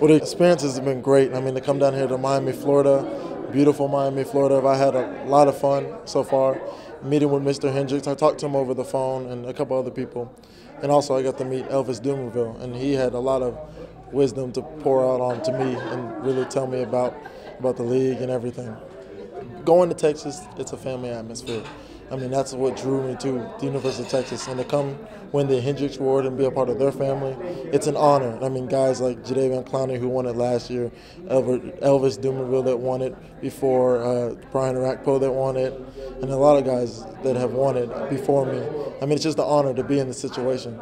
Well, the experience has been great. I mean, to come down here to Miami, Florida, beautiful Miami, Florida. I had a lot of fun so far meeting with Mr. Hendricks. I talked to him over the phone and a couple other people. And also, I got to meet Elvis Dumervil, and he had a lot of wisdom to pour out on to me and really tell me about, about the league and everything. Going to Texas, it's a family atmosphere. I mean, that's what drew me to the University of Texas. And to come win the Hendricks Award and be a part of their family, it's an honor. I mean, guys like Jadeveon Clowney, who won it last year, Elvis Dumervil that won it before, uh, Brian Orakpo that won it, and a lot of guys that have won it before me. I mean, it's just an honor to be in this situation.